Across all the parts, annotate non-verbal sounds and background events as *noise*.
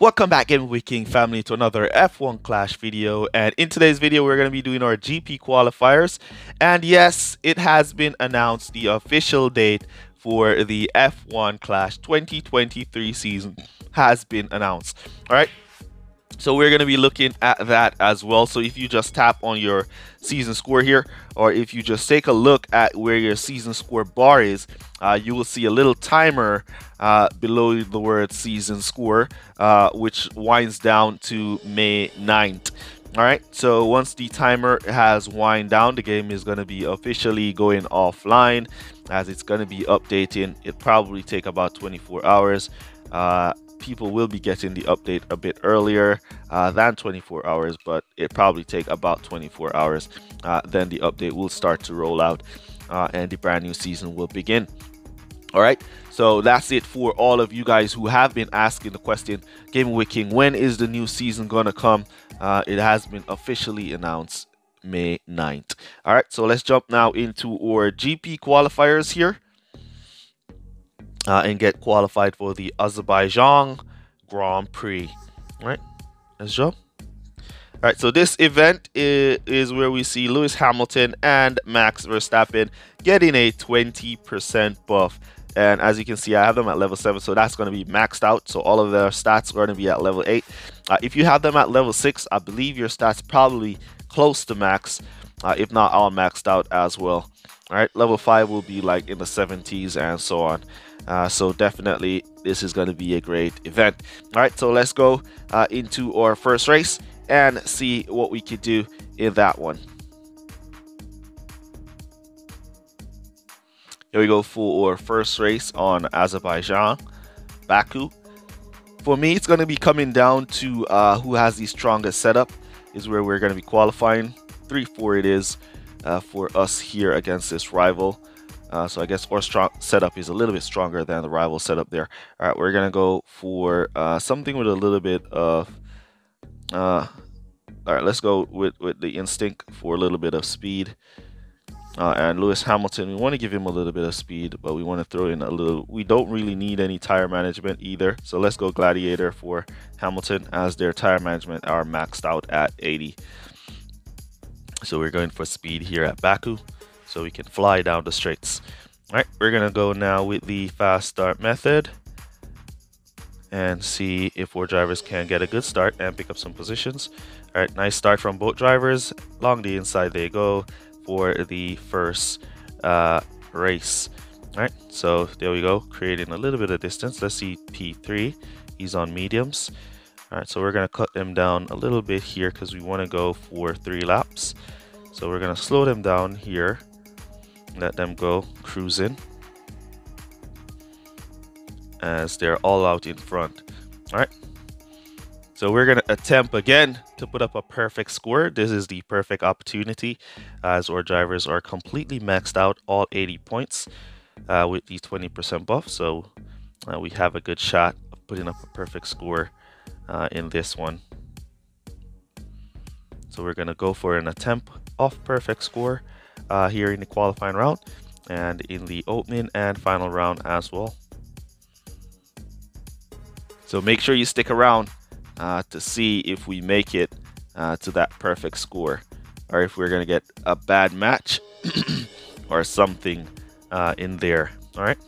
Welcome back Week King family to another F1 Clash video. And in today's video we're going to be doing our GP qualifiers. And yes it has been announced the official date for the F1 Clash 2023 season has been announced. Alright so we're going to be looking at that as well. So if you just tap on your season score here, or if you just take a look at where your season score bar is, uh, you will see a little timer uh, below the word season score, uh, which winds down to May 9th. All right, so once the timer has wind down, the game is going to be officially going offline as it's going to be updating. It probably take about 24 hours. People will be getting the update a bit earlier uh, than 24 hours, but it probably take about 24 hours. Uh, then the update will start to roll out uh, and the brand new season will begin. All right, so that's it for all of you guys who have been asking the question, Gaming with King, when is the new season gonna come? Uh, it has been officially announced May 9th. All right, so let's jump now into our GP qualifiers here uh, and get qualified for the Azerbaijan Grand Prix. Right, let's jump. All right, so this event is, is where we see Lewis Hamilton and Max Verstappen getting a 20% buff. And as you can see, I have them at level 7, so that's going to be maxed out. So all of their stats are going to be at level 8. Uh, if you have them at level 6, I believe your stats probably close to max, uh, if not all maxed out as well. Right, level 5 will be like in the 70s and so on. Uh, so definitely this is going to be a great event. All right, so let's go uh, into our first race and see what we could do in that one. Here we go for our first race on Azerbaijan, Baku. For me, it's going to be coming down to uh, who has the strongest setup is where we're going to be qualifying. 3-4 it is uh, for us here against this rival. Uh, so I guess our strong setup is a little bit stronger than the rival setup there. All right, we're gonna go for uh, something with a little bit of. Uh, all right, let's go with with the instinct for a little bit of speed. Uh, and Lewis Hamilton, we want to give him a little bit of speed, but we want to throw in a little. We don't really need any tire management either, so let's go Gladiator for Hamilton as their tire management are maxed out at 80. So we're going for speed here at Baku so we can fly down the straights. All right, we're gonna go now with the fast start method and see if our drivers can get a good start and pick up some positions. All right, nice start from both drivers. Long the inside they go for the first uh, race. All right, so there we go, creating a little bit of distance. Let's see P3, he's on mediums. All right, so we're gonna cut them down a little bit here because we wanna go for three laps. So we're gonna slow them down here let them go cruising as they're all out in front. All right. So we're going to attempt again to put up a perfect score. This is the perfect opportunity as our drivers are completely maxed out all 80 points uh, with the 20% buff. So uh, we have a good shot of putting up a perfect score uh, in this one. So we're going to go for an attempt of perfect score uh, here in the qualifying round and in the opening and final round as well. So make sure you stick around uh, to see if we make it uh, to that perfect score or if we're going to get a bad match *clears throat* or something uh, in there. All right.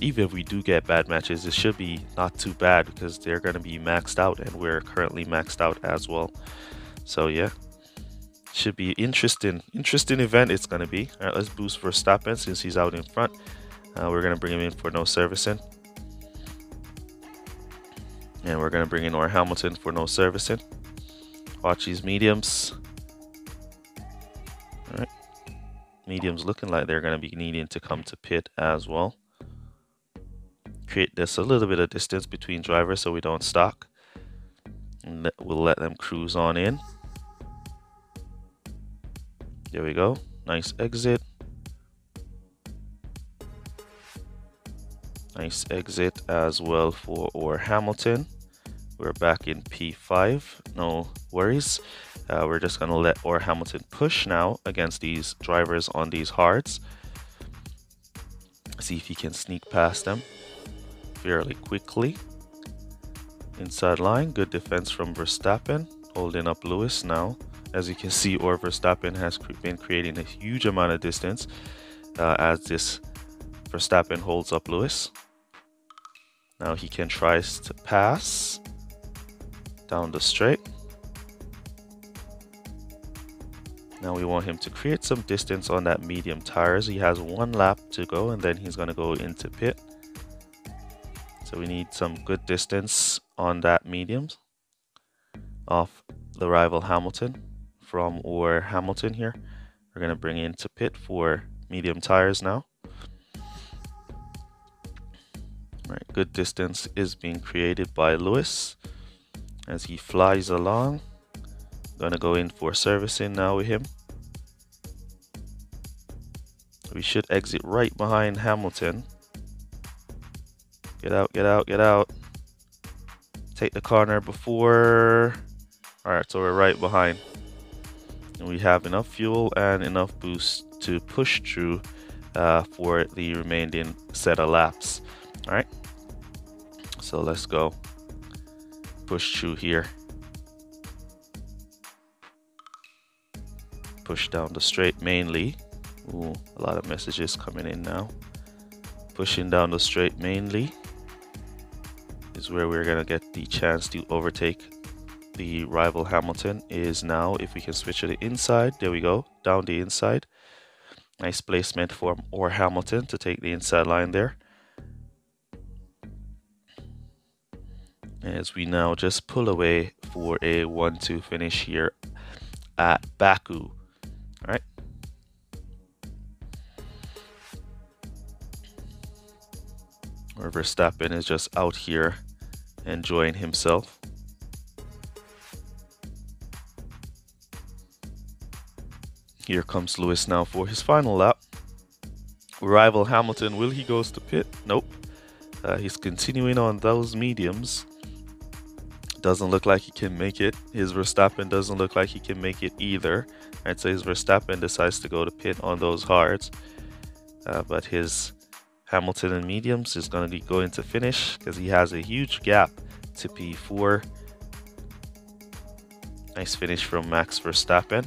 Even if we do get bad matches, it should be not too bad because they're going to be maxed out and we're currently maxed out as well. So yeah. Should be interesting interesting event it's going to be. All right let's boost Verstappen since he's out in front. Uh, we're going to bring him in for no servicing. And we're going to bring in our Hamilton for no servicing. Watch these mediums. All right. Mediums looking like they're going to be needing to come to pit as well create this a little bit of distance between drivers so we don't stock and we'll let them cruise on in there we go. Nice exit. Nice exit as well for our Hamilton. We're back in P5. No worries. Uh, we're just going to let our Hamilton push now against these drivers on these hards. See if he can sneak past them. Fairly quickly. Inside line, good defense from Verstappen, holding up Lewis now. As you can *laughs* see, or Verstappen has been creating a huge amount of distance uh, as this Verstappen holds up Lewis. Now he can try to pass down the straight. Now we want him to create some distance on that medium tires. He has one lap to go and then he's going to go into pit. So we need some good distance on that medium off the rival Hamilton from or Hamilton here. We're going to bring into pit for medium tires now. Right, good distance is being created by Lewis as he flies along. Gonna go in for servicing now with him. We should exit right behind Hamilton. Get out, get out, get out. Take the corner before... Alright, so we're right behind. And we have enough fuel and enough boost to push through uh, for the remaining set of laps. Alright, so let's go push through here. Push down the straight mainly. Ooh, a lot of messages coming in now. Pushing down the straight mainly is where we're going to get the chance to overtake the rival Hamilton is now if we can switch to the inside there we go down the inside nice placement for or Hamilton to take the inside line there as we now just pull away for a 1-2 finish here at Baku. All right. Where Verstappen is just out here enjoying himself. Here comes Lewis now for his final lap. Rival Hamilton, will he goes to pit? Nope. Uh, he's continuing on those mediums. Doesn't look like he can make it. His Verstappen doesn't look like he can make it either. I'd say his Verstappen decides to go to pit on those hards. Uh, but his Hamilton and mediums is going to be going to finish because he has a huge gap to P4. Nice finish from Max Verstappen.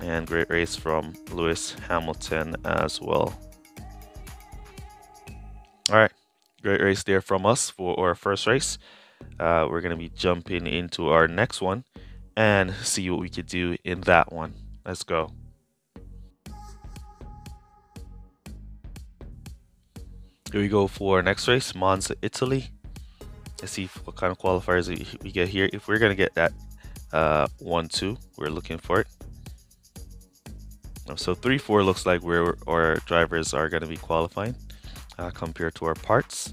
And great race from Lewis Hamilton as well. All right great race there from us for our first race. Uh, we're going to be jumping into our next one and see what we could do in that one. Let's go. Here we go for our next race, Monza, Italy. Let's see what kind of qualifiers we get here. If we're going to get that uh, 1-2, we're looking for it. So 3-4 looks like where our drivers are going to be qualifying uh, compared to our parts.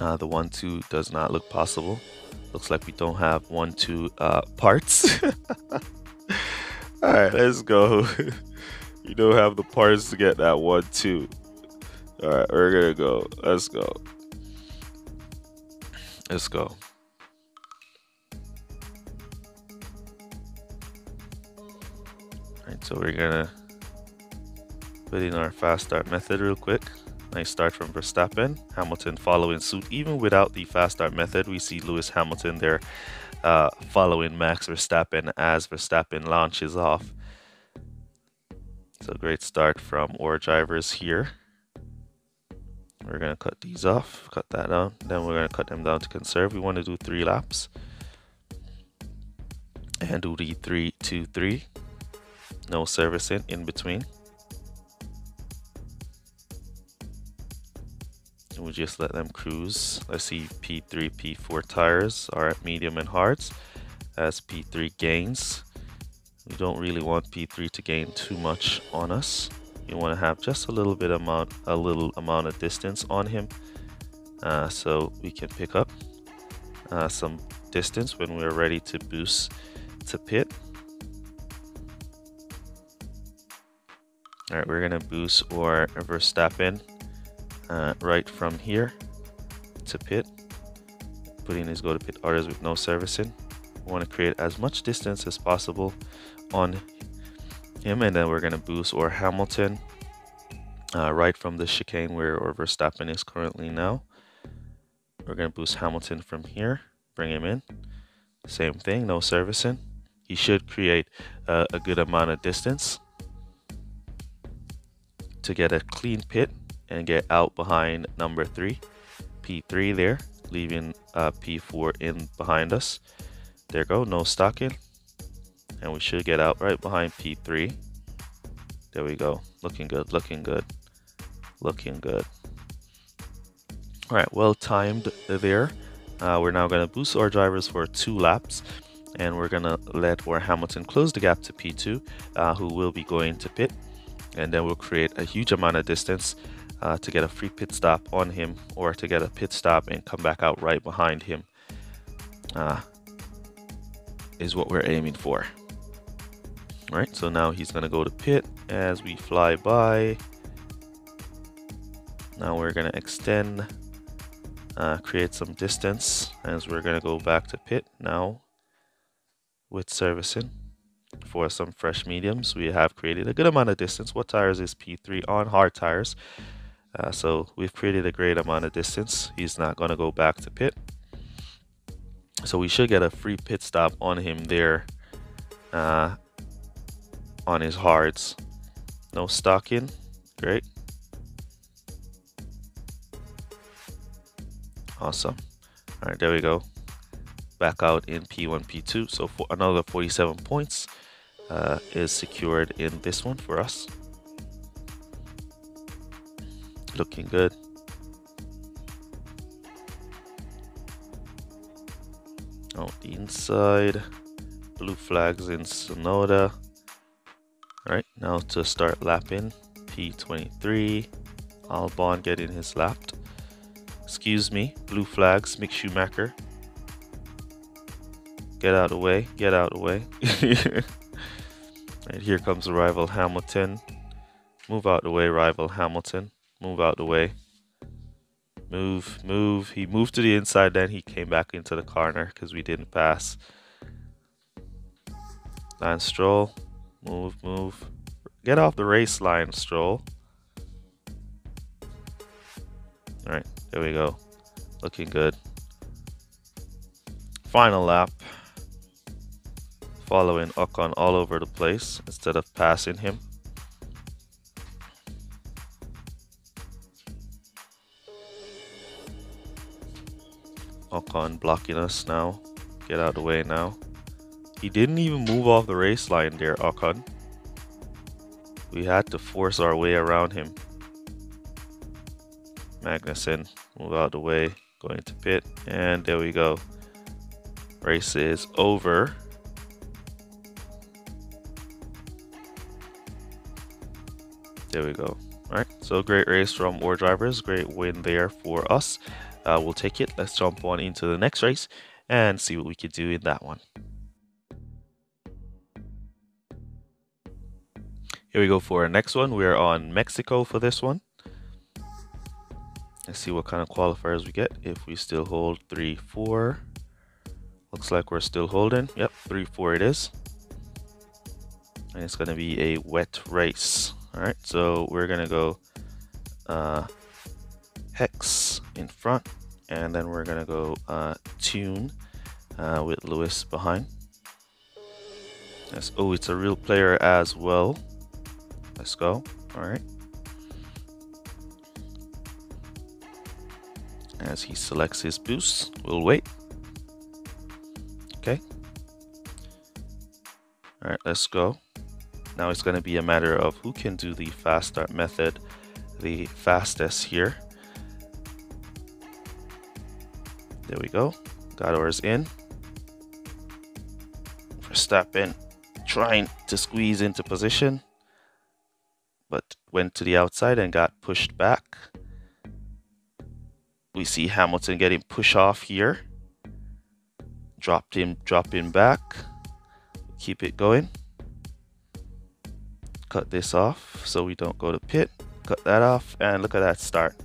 Uh, the one two does not look possible. Looks like we don't have one two uh, parts. *laughs* All right, let's go. *laughs* you don't have the parts to get that one two. All right, we're gonna go. Let's go. Let's go. All right, so we're gonna Put in our fast start method real quick. Nice start from Verstappen. Hamilton following suit. Even without the fast start method, we see Lewis Hamilton there uh, following Max Verstappen as Verstappen launches off. So great start from our drivers here. We're going to cut these off, cut that down. Then we're going to cut them down to conserve. We want to do three laps. And do the three, two, three. No servicing in between. and we just let them cruise. Let's see P3, P4 tires are at medium and hards as P3 gains. We don't really want P3 to gain too much on us. You want to have just a little bit amount, a little amount of distance on him, uh, so we can pick up uh, some distance when we're ready to boost to pit. All right, we're gonna boost or Verstappen uh, right from here to pit putting his go to pit orders with no servicing we want to create as much distance as possible on him and then we're going to boost or Hamilton uh, right from the chicane where Verstappen is currently now. We're going to boost Hamilton from here, bring him in. Same thing, no servicing. He should create uh, a good amount of distance to get a clean pit and get out behind number three, P3 there, leaving uh, P4 in behind us. There go, no stocking. And we should get out right behind P3. There we go. Looking good, looking good, looking good. All right, well timed there. Uh, we're now going to boost our drivers for two laps and we're going to let our Hamilton close the gap to P2, uh, who will be going to pit. And then we'll create a huge amount of distance uh, to get a free pit stop on him or to get a pit stop and come back out right behind him uh, is what we're aiming for. All right, so now he's to go to pit as we fly by. Now we're to extend, uh, create some distance as we're to go back to pit now with servicing for some fresh mediums. We have created a good amount of distance. What tires is P3 on hard tires? Uh, so we've created a great amount of distance. He's not to go back to pit. So we should get a free pit stop on him there uh, on his hards. No stocking. Great. Awesome. All right, there we go. Back out in P1, P2. So for another 47 points uh, is secured in this one for us. Looking good. Oh, the inside. Blue flags in Tsunoda. Now to start lapping. P23. Albon getting his lapped. Excuse me, blue flags, Mick Schumacher. Get out of the way, get out of the way. *laughs* right, here comes the rival Hamilton. Move out the way, rival Hamilton. Move out the way. Move, move. He moved to the inside, then he came back into the corner because we didn't pass. Lance Stroll. Move, move. Get off the race line, Stroll. Alright, there we go. Looking good. Final lap. Following Ocon all over the place instead of passing him. Ocon blocking us now. Get out of the way now. He didn't even move off the race line there, Ocon. We had to force our way around him. Magnussen, move out the way, going to pit, and there we go. Race is over. There we go. All right, so great race from our drivers, great win there for us uh, we'll take it. Let's jump on into the next race and see what we can do in that one. Here we go for our next one. We're on Mexico for this one. Let's see what kind of qualifiers we get. If we still hold 3, 4. Looks like we're still holding. Yep, 3, 4 it is. And it's going to be a wet race. Alright, so we're going to go uh, Hex in front and then we're gonna go uh, tune uh, with Lewis behind. Yes. Oh, it's a real player as well. Let's go. All right. As he selects his boost, we'll wait. Okay. All right, let's go. Now it's going to be a matter of who can do the fast start method the fastest here. There we go. Got ours in. Verstappen trying to squeeze into position, went to the outside and got pushed back. We see Hamilton getting push off here. Dropped him, drop him back. Keep it going. Cut this off so we don't go to pit. Cut that off and look at that start.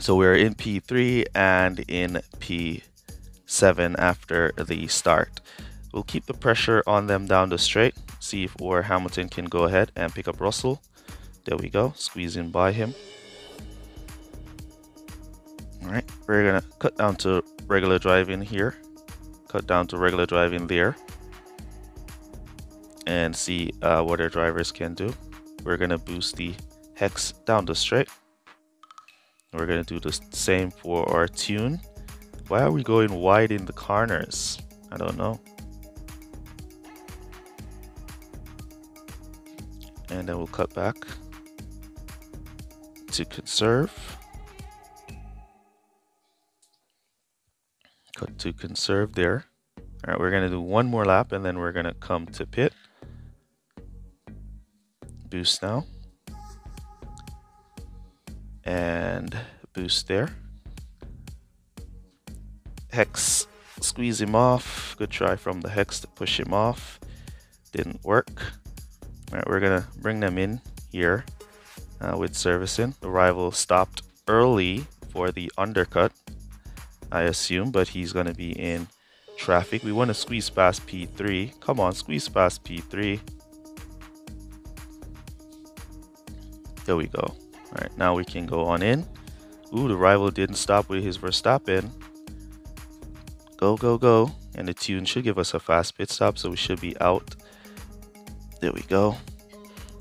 So we're in P3 and in P7 after the start. We'll keep the pressure on them down the straight, see if or Hamilton can go ahead and pick up Russell. There we go, squeezing by him. Alright, we're gonna cut down to regular driving here. Cut down to regular driving there. And see uh, what our drivers can do. We're gonna boost the hex down the straight. We're gonna do the same for our tune. Why are we going wide in the corners? I don't know. And then we'll cut back to conserve. Cut to conserve there. All right, we're gonna do one more lap and then we're gonna come to pit. Boost now. And boost there. Hex, squeeze him off. Good try from the Hex to push him off. Didn't work. All right, we're gonna bring them in here uh, with servicing. The rival stopped early for the undercut, I assume, but he's gonna be in traffic. We want to squeeze past P3. Come on, squeeze past P3. There we go. All right, now we can go on in. Ooh, the rival didn't stop with his Verstappen. Go, go, go. And the tune should give us a fast pit stop, so we should be out. There we go. All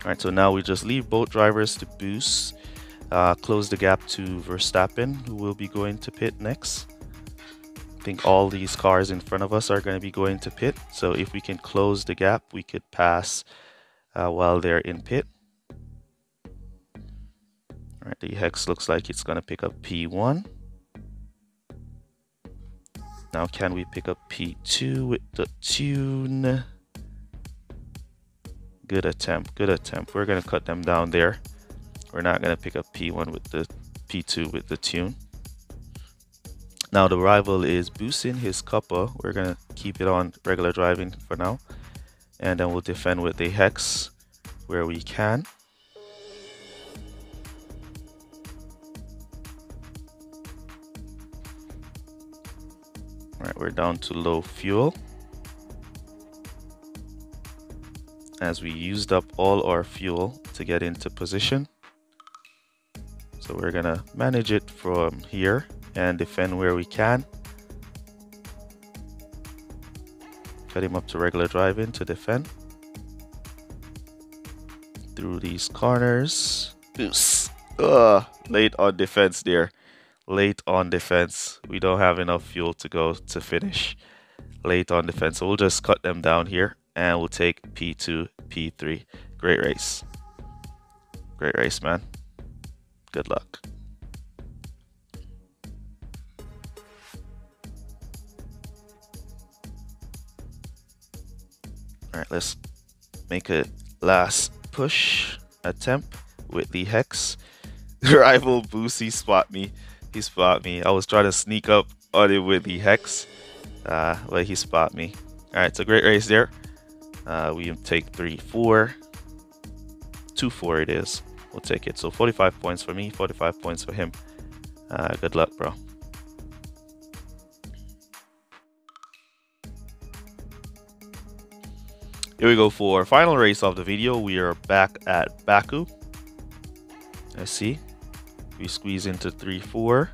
right, so now we just leave both drivers to boost. Uh, close the gap to Verstappen, who will be going to pit next. I think all these cars in front of us are going to be going to pit. So if we can close the gap, we could pass uh, while they're in pit. All right, the hex looks like it's going to pick up P1. Now can we pick up P2 with the tune? Good attempt, good attempt. We're to cut them down there. We're not to pick up P1 with the P2 with the tune. Now the rival is boosting his copper. We're to keep it on regular driving for now. And then we'll defend with the hex where we can. All right, we're down to low fuel. As we used up all our fuel to get into position. So we're gonna manage it from here and defend where we can. Cut him up to regular driving to defend. Through these corners. Ugh, late on defense there late on defense. We don't have enough fuel to go to finish late on defense. So we'll just cut them down here and we'll take P2, P3. Great race. Great race, man. Good luck. All right, let's make a last push attempt with the Hex. *laughs* Rival Boosie spot me. He spot me. I was trying to sneak up on him with the Hex, uh, but he spot me. All right, so great race there. Uh, we take three, four, two, four it is. We'll take it. So 45 points for me, 45 points for him. Uh, good luck, bro. Here we go for final race of the video. We are back at Baku. Let's see. We squeeze into 3-4.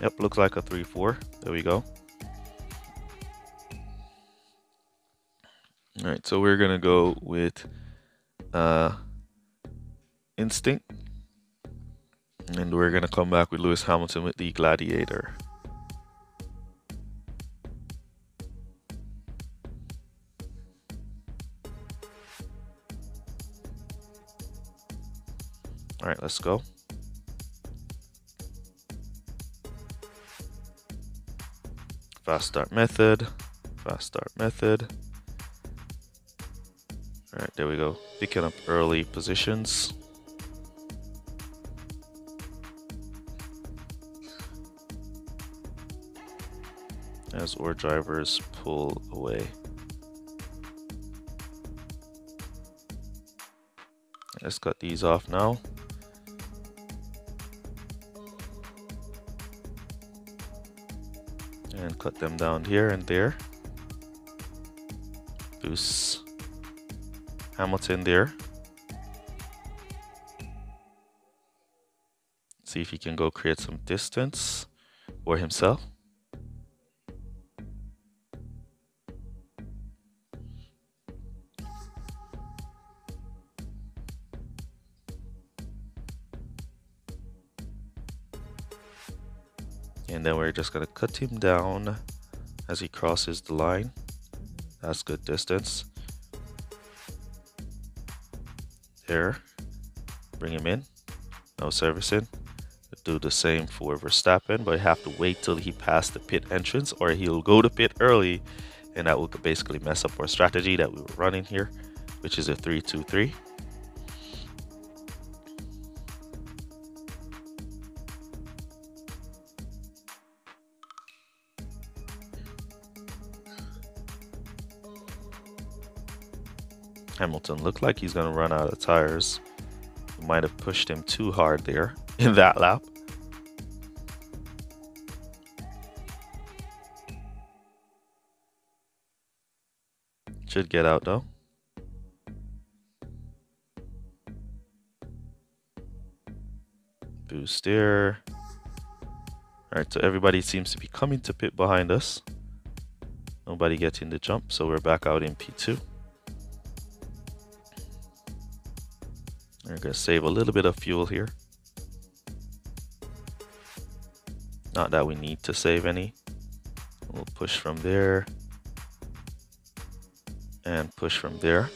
Yep, looks like a 3-4. There we go. All right, so we're going to go with uh, Instinct. And we're going to come back with Lewis Hamilton with the Gladiator. All right, let's go. fast start method, fast start method. There we go. Picking up early positions. As ore drivers pull away. Let's cut these off now. and cut them down here and there. Boost Hamilton there. See if he can go create some distance for himself. And then we're just going to cut him down as he crosses the line. That's good distance. There. Bring him in. No servicing. Do the same for Verstappen, but you have to wait till he passed the pit entrance or he'll go to pit early and that will basically mess up our strategy that we were running here, which is a 3-2-3. Hamilton looked like he's going to run out of tires. Might have pushed him too hard there *laughs* in that lap. Should get out though. Boost there. Alright, so everybody seems to be coming to pit behind us. Nobody getting the jump, so we're back out in P2. We're going to save a little bit of fuel here. Not that we need to save any. We'll push from there. And push from there.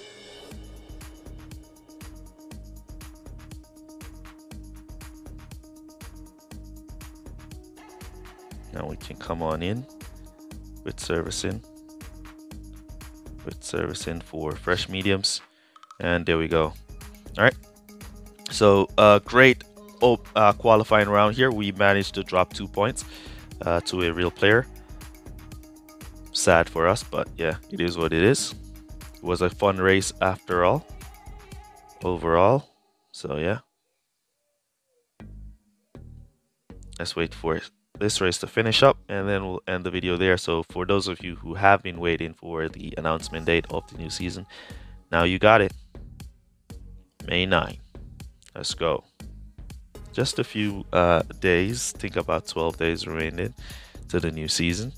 Now we can come on in with servicing. With servicing for fresh mediums. And there we go. All right. So uh, great uh, qualifying round here. We managed to drop two points uh, to a real player. Sad for us, but yeah, it is what it is. It was a fun race after all. Overall, so yeah. Let's wait for this race to finish up and then we'll end the video there. So for those of you who have been waiting for the announcement date of the new season, now you got it. May 9. Let's go. Just a few uh, days, think about 12 days remaining to the new season.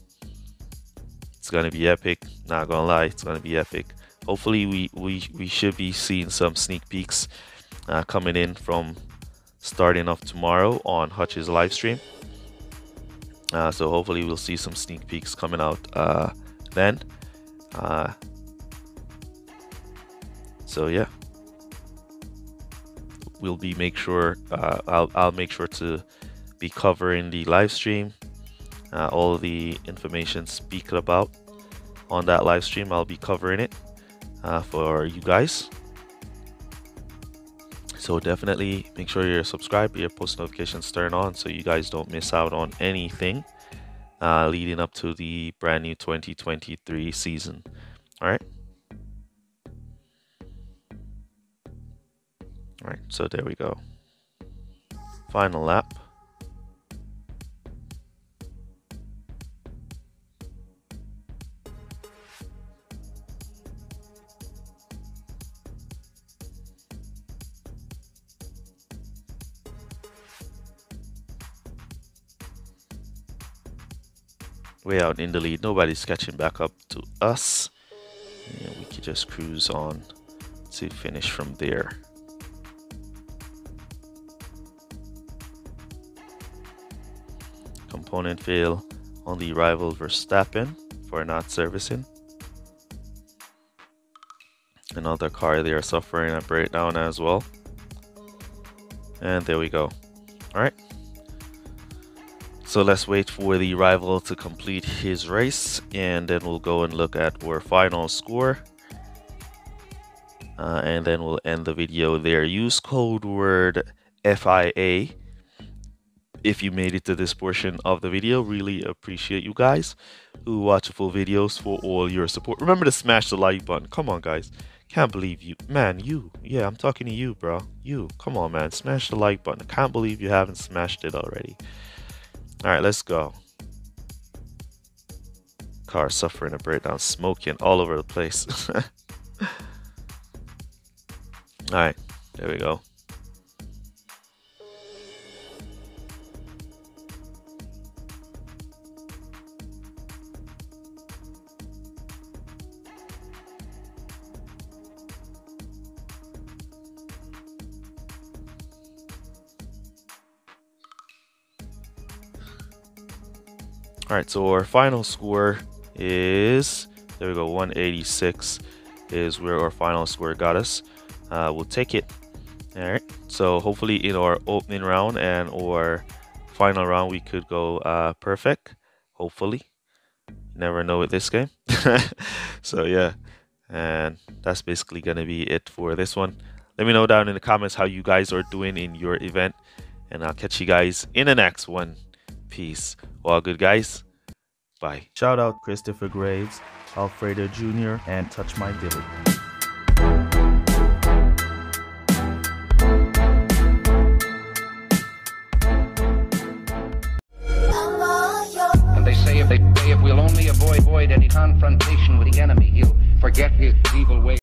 It's gonna be epic. Not gonna lie, it's gonna be epic. Hopefully, we we we should be seeing some sneak peeks uh, coming in from starting off tomorrow on Hutch's live stream. Uh, so hopefully, we'll see some sneak peeks coming out uh, then. Uh, so yeah we'll be make sure uh, I'll, I'll make sure to be covering the live stream uh, all the information speak about on that live stream. I'll be covering it uh, for you guys. So definitely make sure you're subscribed your post notifications turn on so you guys don't miss out on anything uh, leading up to the brand new 2023 season. All right Right, so there we go. Final lap. Way out in the lead, nobody's catching back up to us. Yeah, we could just cruise on to finish from there. Component fail on the rival Verstappen for not servicing. Another car they are suffering a breakdown as well. And there we go. Alright. So let's wait for the rival to complete his race and then we'll go and look at our final score. Uh, and then we'll end the video there. Use code word FIA if you made it to this portion of the video. Really appreciate you guys who watch full videos for all your support. Remember to smash the like button. Come on guys. Can't believe you. Man you. Yeah i'm talking to you bro. You. Come on man. Smash the like button. Can't believe you haven't smashed it already. All right let's go. Car suffering a breakdown smoking all over the place. *laughs* All right there we go All right, so our final score is there we go 186 is where our final score got us. Uh, we'll take it. All right. So hopefully in our opening round and our final round we could go uh, perfect. Hopefully. never know with this game. *laughs* so yeah. And that's basically gonna be it for this one. Let me know down in the comments how you guys are doing in your event. And I'll catch you guys in the next one. Peace. All good guys. Bye. Shout out Christopher Graves, Alfredo Jr., and Touch My Dilly. And they say if they say if we'll only avoid, avoid any confrontation with the enemy, he'll forget his evil ways.